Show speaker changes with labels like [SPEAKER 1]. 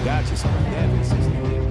[SPEAKER 1] resgate, esse Marqueves.